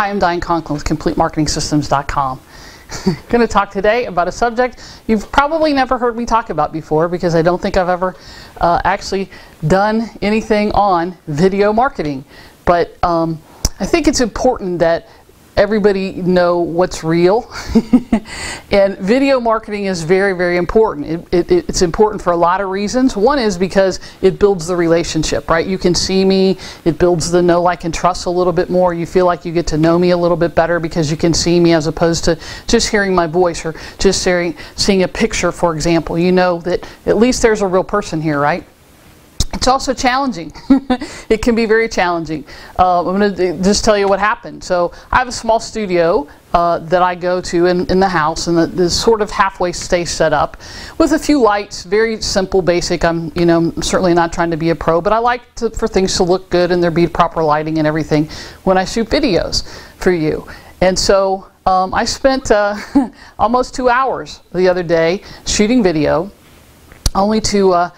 Hi, I'm Diane Conklin with CompleteMarketingSystems.com. going to talk today about a subject you've probably never heard me talk about before because I don't think I've ever uh, actually done anything on video marketing. But um, I think it's important that everybody know what's real. and video marketing is very, very important. It, it, it's important for a lot of reasons. One is because it builds the relationship, right? You can see me, it builds the know, like, and trust a little bit more. You feel like you get to know me a little bit better because you can see me as opposed to just hearing my voice or just hearing, seeing a picture, for example. You know that at least there's a real person here, right? It's also challenging. it can be very challenging. Uh, I'm going to just tell you what happened. So I have a small studio uh, that I go to in, in the house, and the, sort of halfway stay set up with a few lights, very simple, basic. I'm, you know, certainly not trying to be a pro, but I like to, for things to look good and there be proper lighting and everything when I shoot videos for you. And so um, I spent uh, almost two hours the other day shooting video, only to uh,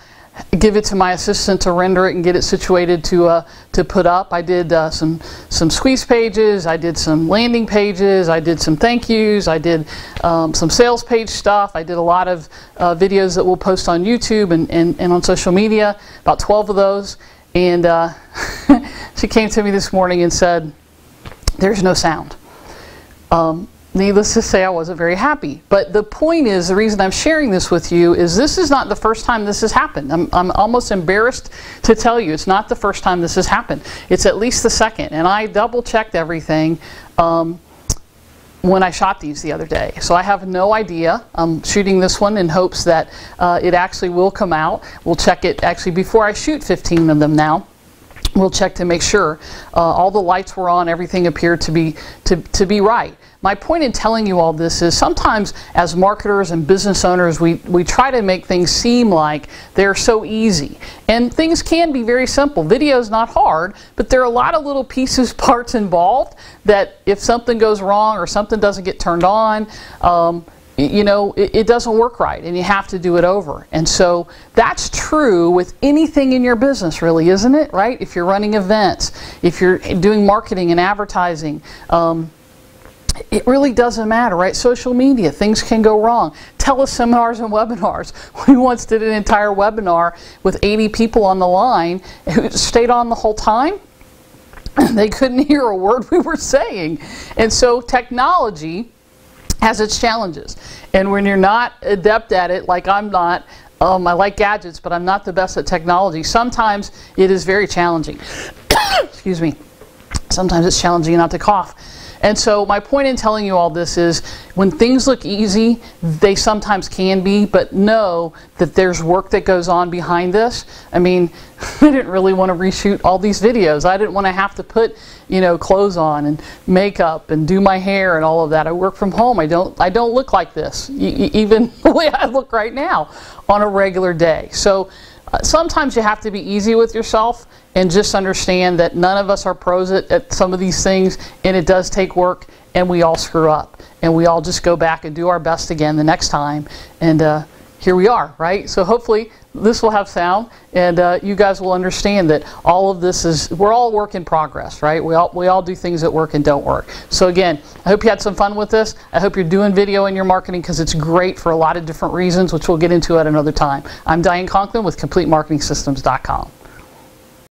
give it to my assistant to render it and get it situated to uh, to put up. I did uh, some some squeeze pages. I did some landing pages. I did some thank yous. I did um, some sales page stuff. I did a lot of uh, videos that we'll post on YouTube and, and, and on social media. About 12 of those. And uh, she came to me this morning and said, "There's no sound." Um, needless to say, I wasn't very happy. But the point is, the reason I'm sharing this with you is this is not the first time this has happened. I'm, I'm almost embarrassed to tell you it's not the first time this has happened. It's at least the second. And I double checked everything. Um, when I shot these the other day. So I have no idea. I'm shooting this one in hopes that uh, it actually will come out. We'll check it actually before I shoot 15 of them now we'll check to make sure uh, all the lights were on, everything appeared to be to, to be right. My point in telling you all this is sometimes as marketers and business owners, we, we try to make things seem like they're so easy. And things can be very simple. Video is not hard, but there are a lot of little pieces, parts involved that if something goes wrong or something doesn't get turned on, um, you know, it, it, doesn't work right and you have to do it over. And so that's true with anything in your business, really, isn't it? Right? If you're running events, if you're doing marketing and advertising, um, it really doesn't matter, right? Social media, things can go wrong. Teleseminars and webinars. We once did an entire webinar with 80 people on the line who stayed on the whole time. They couldn't hear a word we were saying. And so technology has its challenges. And when you're not adept at it, like I'm not, um, I like gadgets, but I'm not the best at technology, sometimes it is very challenging. Excuse me. Sometimes it's challenging not to cough. And so my point in telling you all this is when things look easy, they sometimes can be, but know that there's work that goes on behind this. I mean, I didn't really want to reshoot all these videos. I didn't want to have to put, you know, clothes on and makeup and do my hair and all of that. I work from home. I don't I don't look like this, even the way I look right now on a regular day. So sometimes you have to be easy with yourself and just understand that none of us are pros at, at, some of these things and it does take work and we all screw up. And we all just go back and do our best again the next time. And uh, here we are right? So hopefully this will have sound and uh, you guys will understand that all of this is we're all work in progress right? We all we all do things that work and don't work. So again i hope you had some fun with this. I hope you're doing video in your marketing because it's great for a lot of different reasons which we'll get into at another time. I'm diane conklin with completemarketingsystems.com